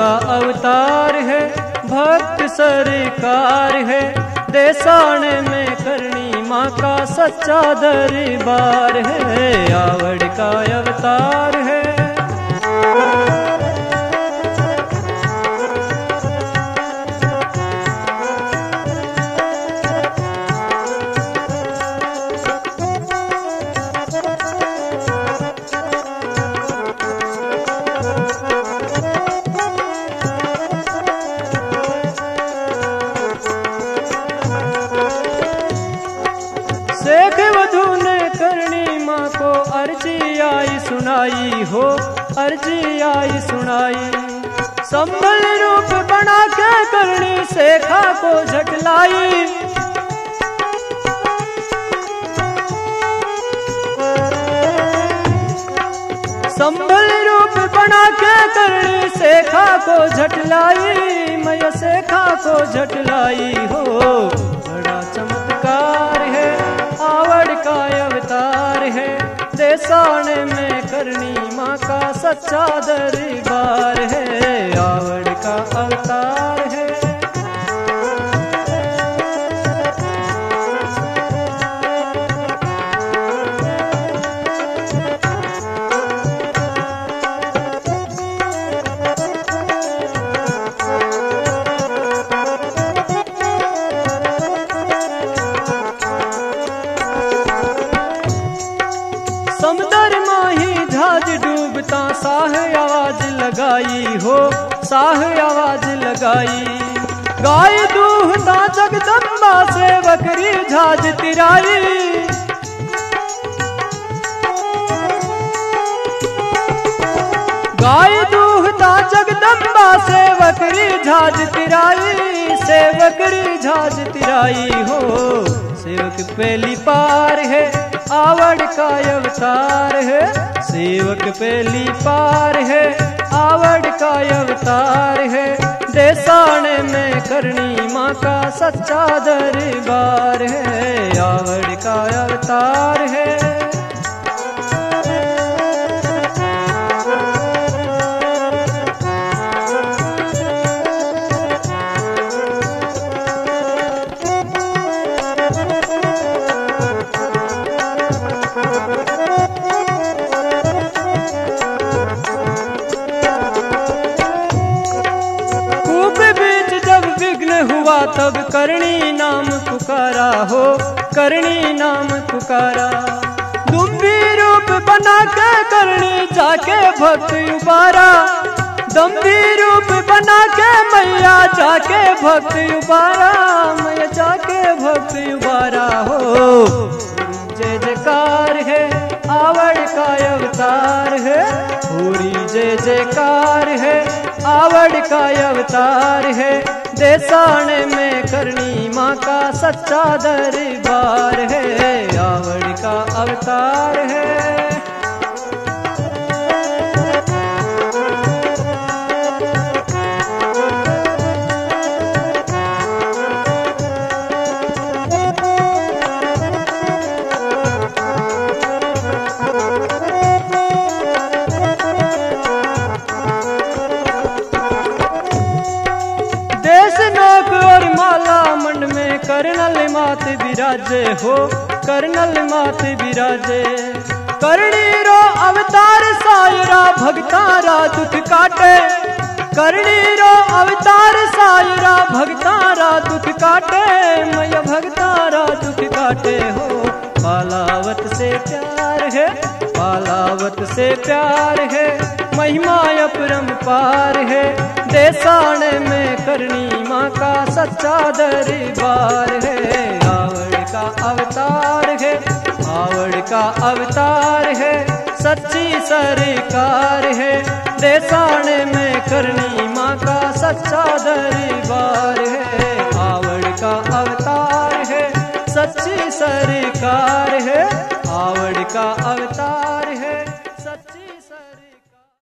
अवतार है, भक्त सरकार है। देसाण में करनी माँ का सच्चा दरबार है। आवड़ का अवतार शेख वधु ने करनी माँ को अर्जी आई सुनाई हो, अर्जी आई सुनाई। संभल रूप बना के करनी शेखा को झटलाई। संभल रूप बना के करनी शेखा को झटलाई, मैं शेखा को झटलाई हो। में करनी माँ का सच्चा दरबार आवाज़ लगाई हो, साह आवाज़ लगाई। गाय दूहता जगदम्बा से बकरी झाज तिराई गाय दूहता जगदम्बा से बकरी झाज तिराई। से बकरी झाज तिराई हो। सेवक पहली पार है, आवड़ का अवतार है। सेवक पहली पार है, आवड़ का अवतार है। देसाने में करनी माँ का सच्चा दरबार है। आवड़ का अवतार हुआ तब करणी नाम पुकारा हो, करणी नाम पुकारा। दुम्बी रूप बना के करणी जाके भक्त उबारा। दम्भी रूप बना के मैया जाके भक्त उबारा। मैया जाके भक्त उबारा हो। जय जयकार है, आवड़ का अवतार है। पूरी जय जयकार है, आवड़ का अवतार है। देसाने में करनी माँ का सच्चा दरबार है। आवड़ का अवतार है। कर्नल मात विराजे हो, करनल मात विराजे। करणी रो अवतार सायरा, भगतारा दुख काटे। करणी रो अवतार सायरा, भगतारा दुख काटे। मैया भगतारा दुख काटे हो। पालावत से प्यार है पालावत से प्यार है। महिमा अपरम पार है देसाने में करनी माँ का सच्चा दरबार है। आवड़ का अवतार है। आवड़ का अवतार है। सच्ची सरकार है। देसाने में करनी माँ का सच्चा दरबार है।